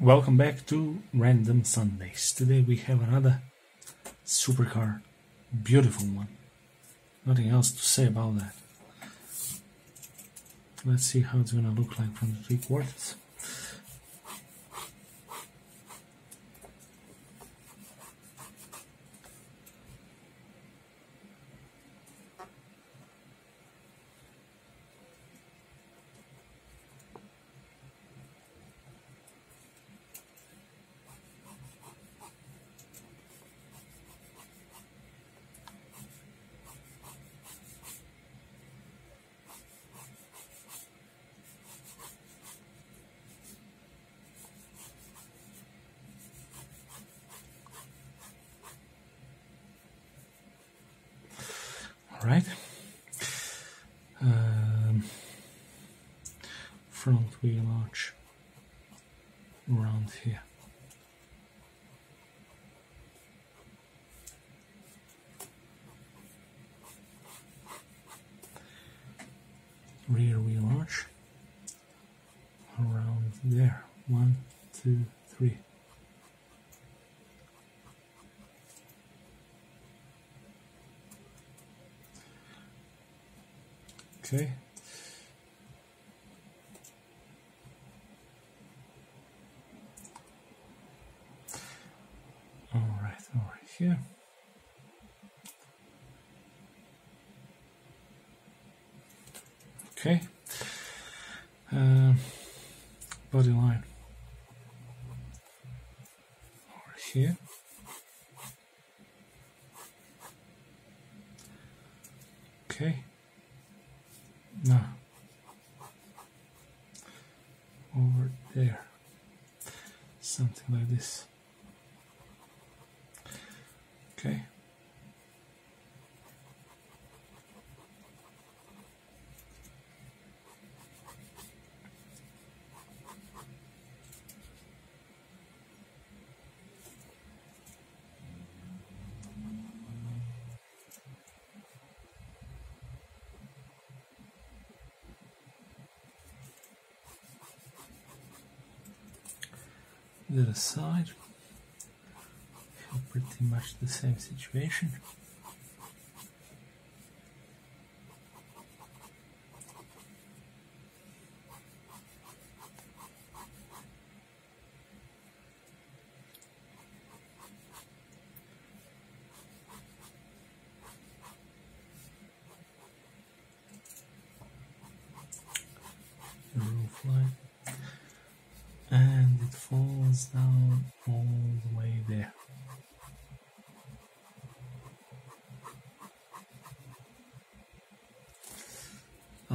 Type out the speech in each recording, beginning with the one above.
Welcome back to Random Sundays. Today we have another supercar, beautiful one. Nothing else to say about that. Let's see how it's gonna look like from the three quarters. Right. Um, front wheel arch around here. Rear wheel arch around there. One, two, three. Okay. All right, over here. Okay. Um, body line over here. Okay. No. Over there. Something like this. Okay. The other side. Pretty much the same situation the roof line and it falls down all the way there.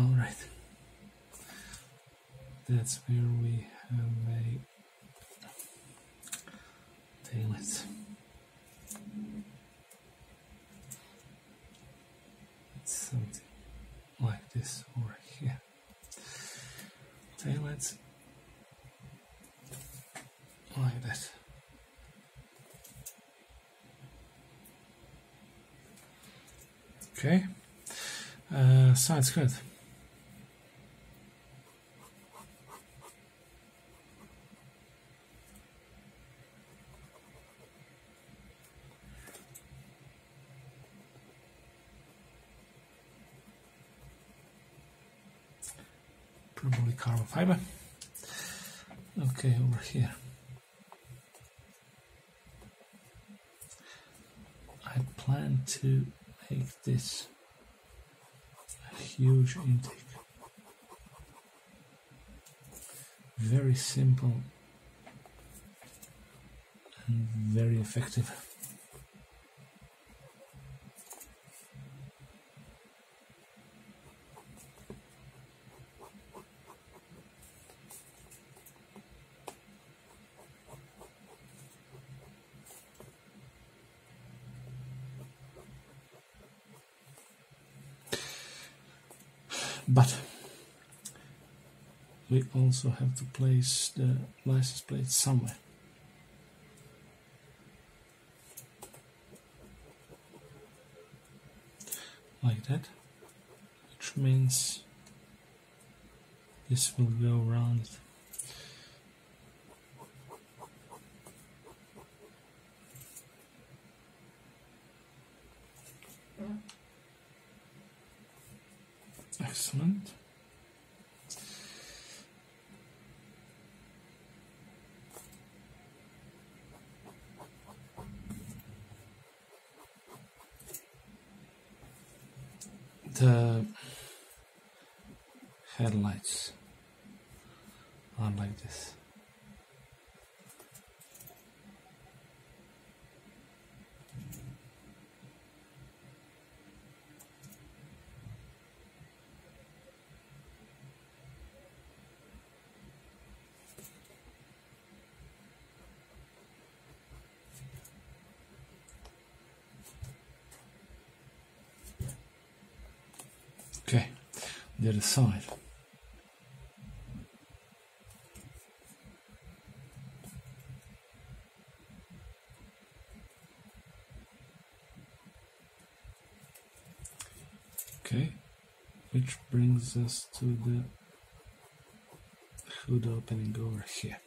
All right, that's where we have a taillight. It's something like this over here. Taillights like that. Okay, uh, sounds good. Probably carbon fiber. Okay, over here. I plan to make this a huge intake. Very simple and very effective. But we also have to place the license plate somewhere. Like that, which means this will go around Excellent. The headlights are like this. Okay, the other side. Okay, which brings us to the hood opening over here.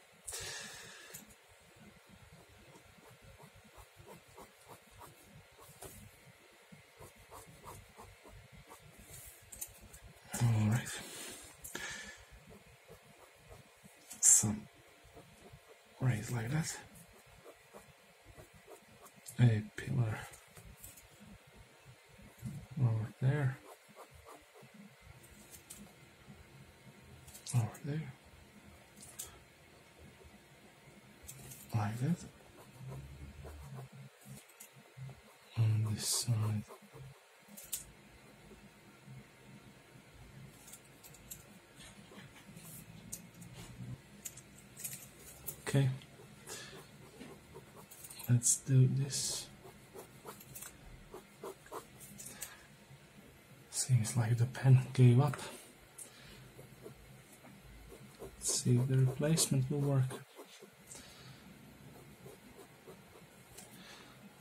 All right. Some raise like that. A pillar over there. Over there. Like that. On this side. Okay. Let's do this. Seems like the pen gave up. Let's see if the replacement will work.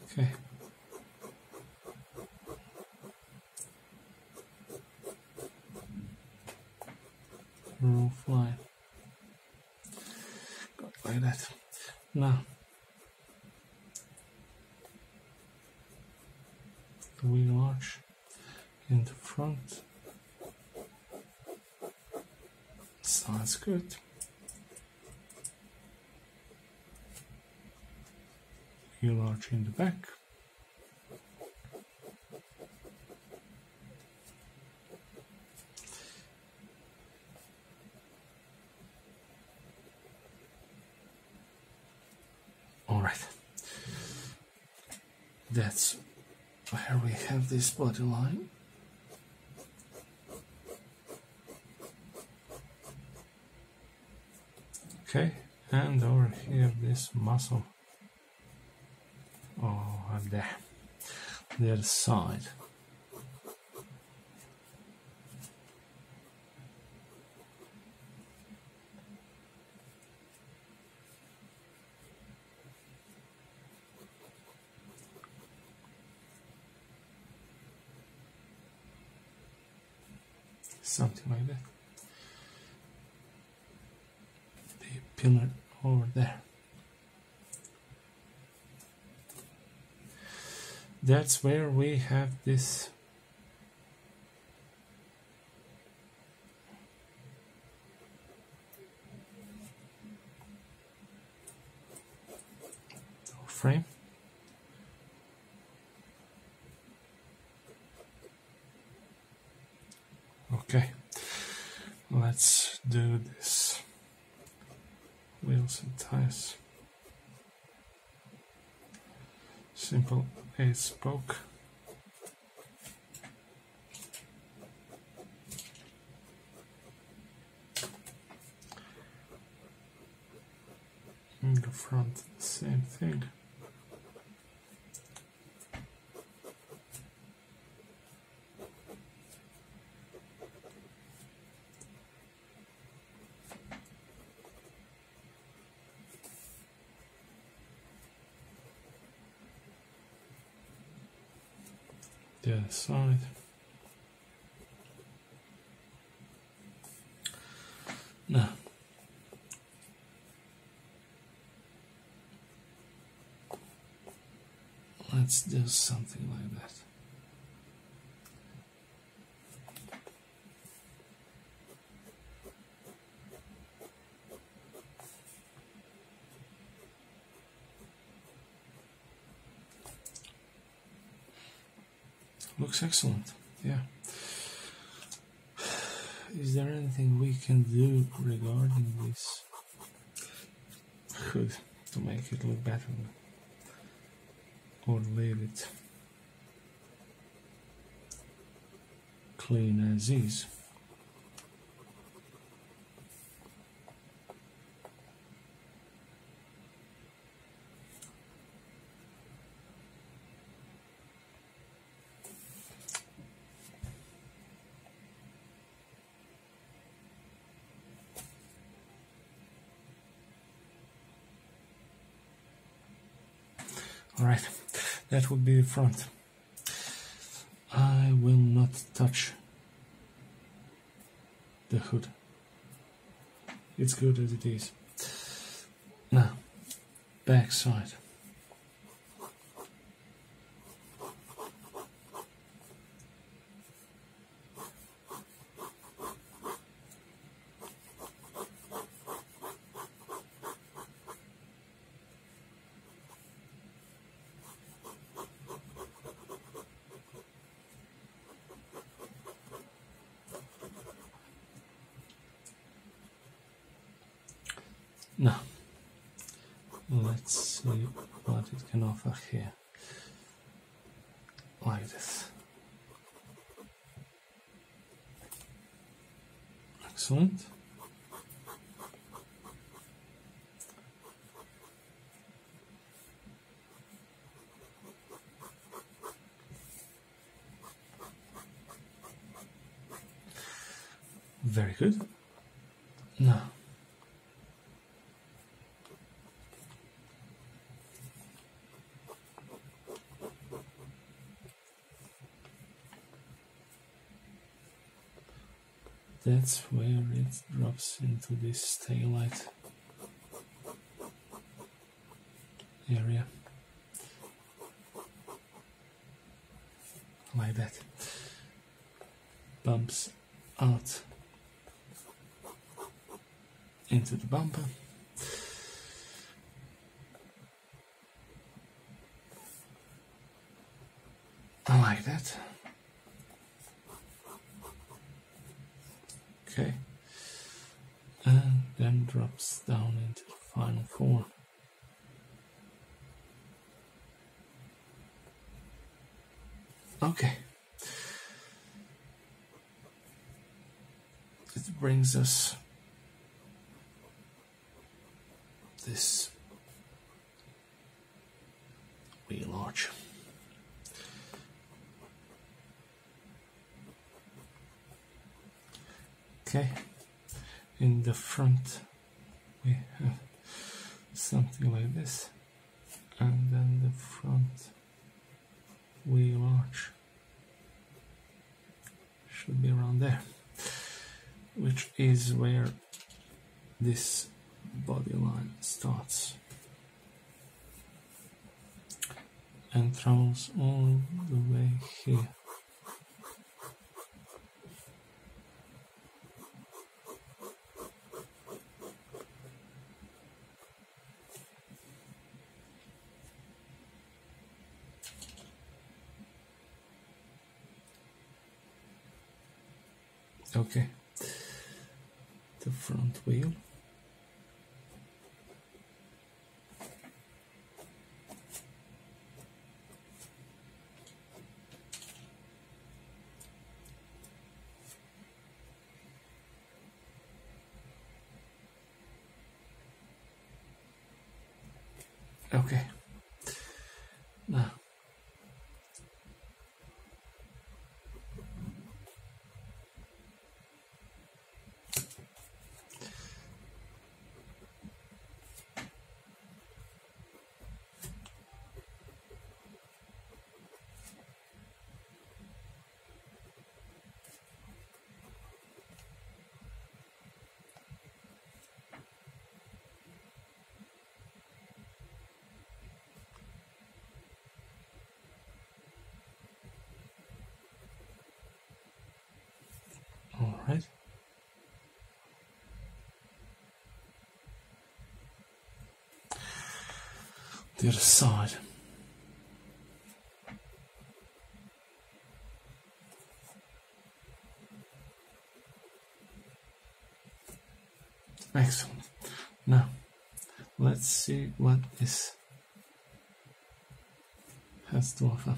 Okay. Roof line like that. Now, the wheel arch in the front sounds good. Wheel arch in the back. All right. That's where we have this body line. Okay, and over here this muscle. Oh, there. The other side. Something like that. The pillar over there. That's where we have this frame. Okay, let's do this. Wheels and tires. Simple eight spoke. In the front, same thing. the other side. Now, let's do something like that. Looks excellent, yeah. Is there anything we can do regarding this hood to make it look better? Or leave it clean as is? Alright, that would be the front. I will not touch the hood. It's good as it is. Now, back side. Now, let's see what it can offer here. Like this. Excellent. Very good. Now, that's where it drops into this taillight area. Like that. Bumps out into the bumper. Like that Okay. And then drops down into the final form. Okay. It brings us this wheel arch. Okay, in the front we have something like this, and then the front wheel arch should be around there, which is where this body line starts. And travels all the way here. Okay. The front wheel. the other side. Excellent. Now, let's see what this has to offer.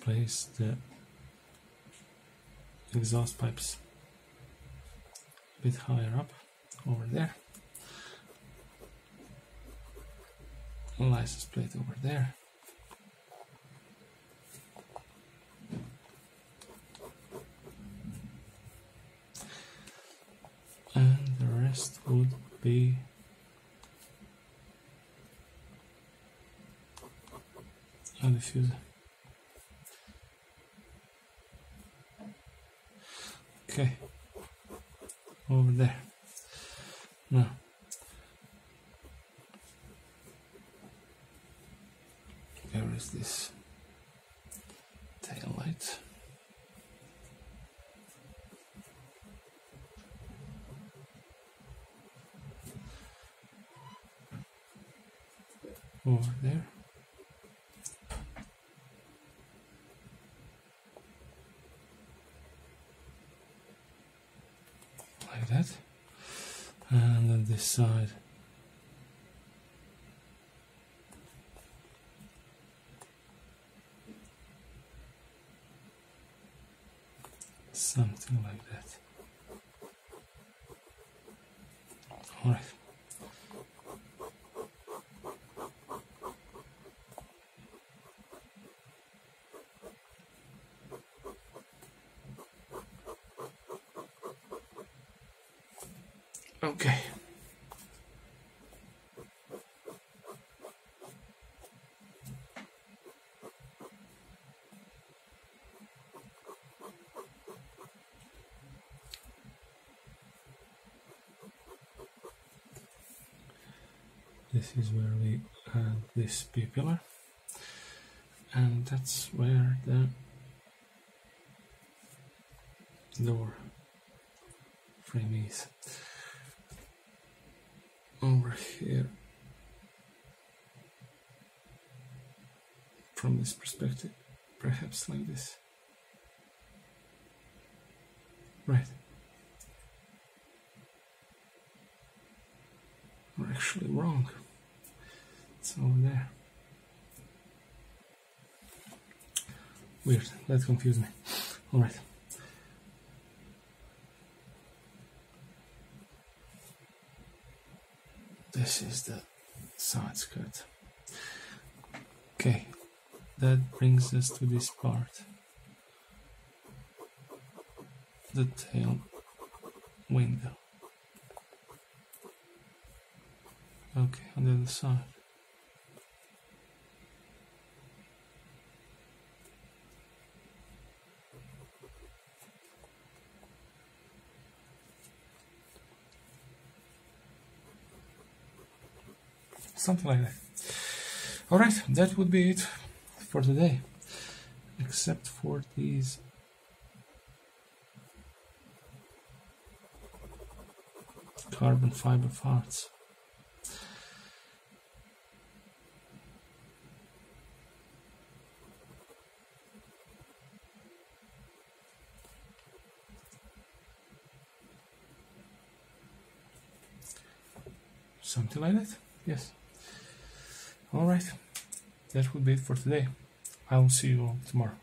Place the exhaust pipes a bit higher up over there. License plate over there. And the rest would be a diffuser Okay. There. Now. Where is this tail light? Over there. like that and then this side. Something like that. All right Okay. This is where we add this B pillar and that's where the door frame is. Over here. From this perspective perhaps like this. Right. We're actually wrong it's over there. Weird. That confused me. All right. This is the side skirt. Okay. That brings us to this part. The tail window. Okay on the other side something like that. All right, that would be it for today, except for these carbon fiber parts. Something like that. Alright, that would be it for today. I will see you all tomorrow.